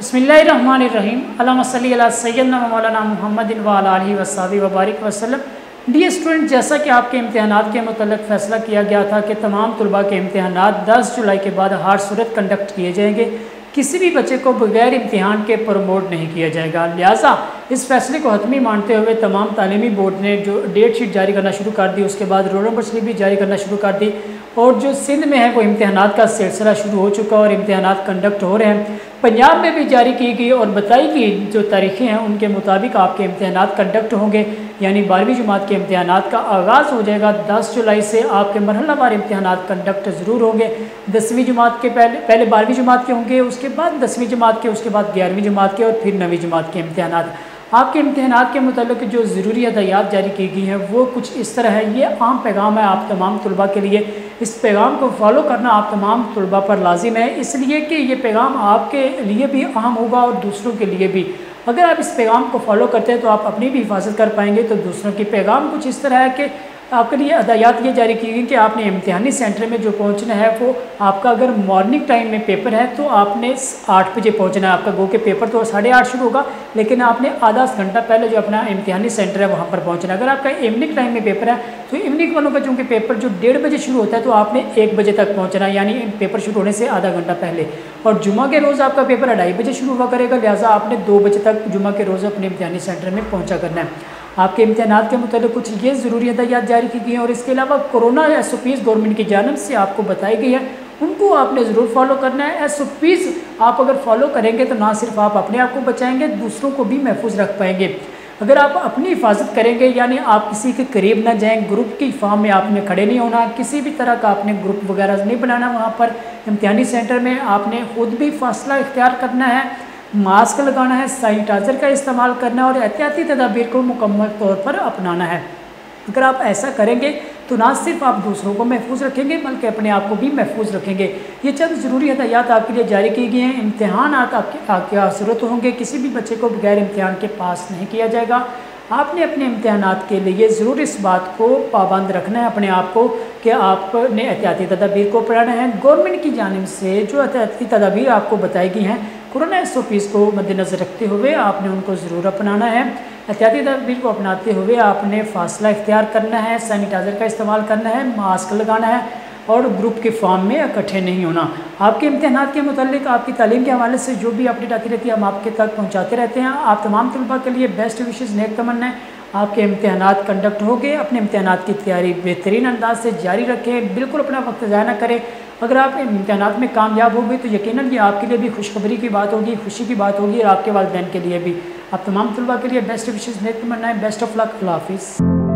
बसमीम सैदना मौलाना मोहम्मद वसाबी वबारक वसलम डी स्टूडेंट जैसा कि आपके इम्तहान के मतलब फ़ैसला किया गया था कि तमाम तलबा के इम्तहान 10 जुलाई के बाद हार सूरत कंडक्ट किए जाएँगे। किसी भी बच्चे को बगैर इम्तहान के प्रमोट नहीं किया जाएगा। लिहाजा इस फैसले को हतमी मानते हुए तमाम तालीमी बोर्ड ने जो डेट शीट जारी करना शुरू कर दी, उसके बाद रोल नंबर स्लिप भी जारी करना शुरू कर दी और जो सिंध में है, वो इम्तहान का सिलसिला शुरू हो चुका और इम्तहान कंडक्ट हो रहे हैं। पंजाब में भी जारी की गई और बताई गई जो तारीखें हैं, उनके मुताबिक आपके इम्तहान कंडक्ट होंगे, यानी बारहवीं जमात के इम्तहान का आगाज़ हो जाएगा। दस जुलाई से आपके मरहलावार इम्तहान कंडक्ट ज़रूर होंगे। दसवीं जमात के पहले पहले बारहवीं जमात के होंगे, उसके बाद दसवीं जमात के, उसके बाद ग्यारहवीं जमात के और फिर नवीं जमात के इम्तहान आपके इम्तहान के मतलब जो ज़रूरी हदायत जारी की गई हैं, वो कुछ इस तरह है। ये आम पैगाम है आप तमाम तलबा के लिए। इस पैगाम को फॉलो करना आप तमाम तलबा पर लाजिम है। इसलिए कि ये पैगाम आपके लिए भी अहम होगा और दूसरों के लिए भी। अगर आप इस पैगाम को फॉलो करते हैं तो आप अपनी भी हिफाजत कर पाएँगे। तो दूसरों की पैगाम कुछ इस तरह है कि आपके लिए हदायत ये जारी की गई कि आपने इम्तहानी सेंटर में जो पहुँचना है, वो आपका अगर मॉर्निंग टाइम में पेपर है तो आपने आठ बजे पहुँचना है आपका, गो के पेपर तो साढ़े आठ शुरू होगा, लेकिन आपने आधा घंटा पहले जो अपना इम्तहानी सेंटर है, वहाँ पर पहुँचना अगर आपका इवनिंग टाइम में पेपर है तो इवनिंग वालों का चूँकि पेपर जो डेढ़ बजे शुरू होता है तो आपने एक बजे तक पहुँचना है, यानी पेपर शुरू होने से आधा घंटा पहले। और जुमा के रोज़ आपका पेपर अढ़ाई बजे शुरू हुआ करेगा, लिहाजा आपने दो बजे तक जुमा के रोज़ अपने इम्तहानी सेंटर में पहुँचा करना है। आपके इम्तहान के मतलब कुछ ये ज़रूरी हदायत जारी की गई हैं और इसके अलावा corona S O Ps government की जानब से आपको बताई गई है। उनको आपने ज़रूर फॉलो करना है। एस ओ पीज़ आप अगर फॉलो करेंगे तो ना सिर्फ़ आप अपने आप को बचाएँगे, दूसरों को भी महफूज रख पाएँगे। अगर आप अपनी हिफाजत करेंगे, यानी आप किसी के करीब ना जाएँ, ग्रुप की फॉर्म में आपने खड़े नहीं होना, किसी भी तरह का आपने ग्रुप वगैरह नहीं बनाना, वहाँ पर इम्तहानी सेंटर में आपने खुद भी फासला इख्तियार करना है। मास्क लगाना है, सैनिटाइज़र का इस्तेमाल करना है और एहतियाती तदाबीर को मुकम्मल तौर पर अपनाना है। अगर आप ऐसा करेंगे तो ना सिर्फ़ आप दूसरों को महफूज रखेंगे, बल्कि अपने आप को भी महफूज रखेंगे। ये चंद ज़रूरी हदायत आपके लिए जारी की गई हैं। इम्तहान आपके आपके ज़रूरत होंगे। किसी भी बच्चे को बगैर इम्तहान के पास नहीं किया जाएगा। आपने अपने इम्तहान के लिए ज़रूर इस बात को पाबंद रखना है अपने आप को, कि आपने एहतियाती तदाबीर को अपनाना है। गवर्नमेंट की जानब से जो एहतियाती तदाबीर आपको बताई गई हैं कोरोना एस ओ पीज़ को मद्देनज़र रखते हुए आपने उनको ज़रूर अपनाना है। एहतियाती तदबीर को अपनाते हुए आपने फासला इख्तियार करना है सैनिटाइज़र का इस्तेमाल करना है मास्क लगाना है और ग्रुप के फॉर्म में इकट्ठे नहीं होना। आपके इम्तहान के मतलब आपकी तालीम के हवाले से जो भी अपडेट आती रहती है, हम आपके तक पहुँचाते रहते हैं। आप तमाम तलबा के लिए बेस्ट विशेज़ नेक तमन्ना आपके इम्तहान कंडक्ट हो गए। अपने इम्तहान की तैयारी बेहतरीन अंदाज से जारी रखें। बिल्कुल अपना वक्त ज़ाया ना करें। अगर आप इम्तहान में कामयाब हो गए तो यकीन ये आपके लिए भी खुशखबरी की बात होगी, खुशी की बात होगी और आपके वालदेन के लिए भी। आप तमाम तलबा के लिए बेस्ट विशेज़ नेक तमन्ना है। बेस्ट ऑफ़ लक हाफिज़।